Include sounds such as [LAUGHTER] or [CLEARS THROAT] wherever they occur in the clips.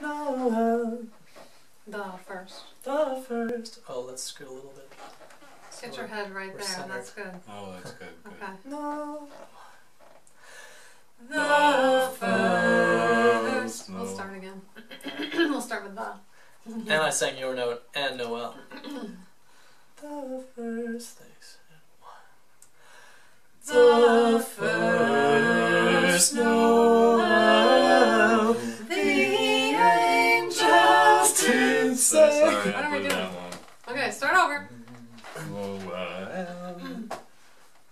Noel. Uh, the first. The first. Oh, let's scoot a little bit. Get So your head right there. centered. That's good. Oh, that's good. good. Okay. No. The first We'll start again. [CLEARS THROAT] we'll start with the. And I sang your note and Noel. [CLEARS THROAT] the first. Thanks. The first Noel. Did So say. sorry, What I blew doing? that one. Okay, start over. Noel.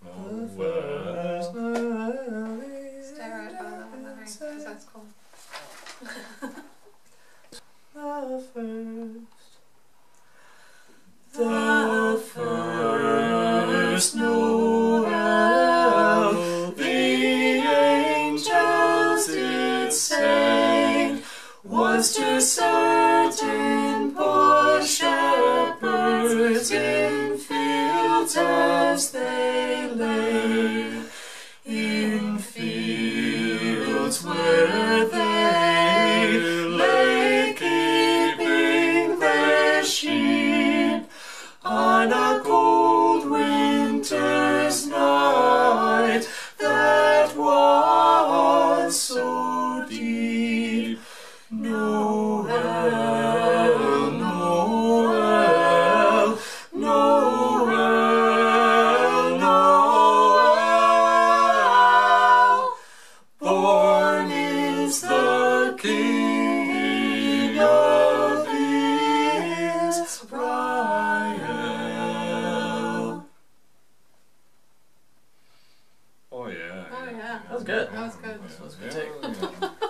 The first Noel. Noel. Stay right by that one, Henry, 'cause that's cool. The first. The first Noel, the angels did say, was to certain as they lay, in fields where they lay keeping their sheep on a Oh yeah. Oh yeah. That was good. That was good. That was good yeah,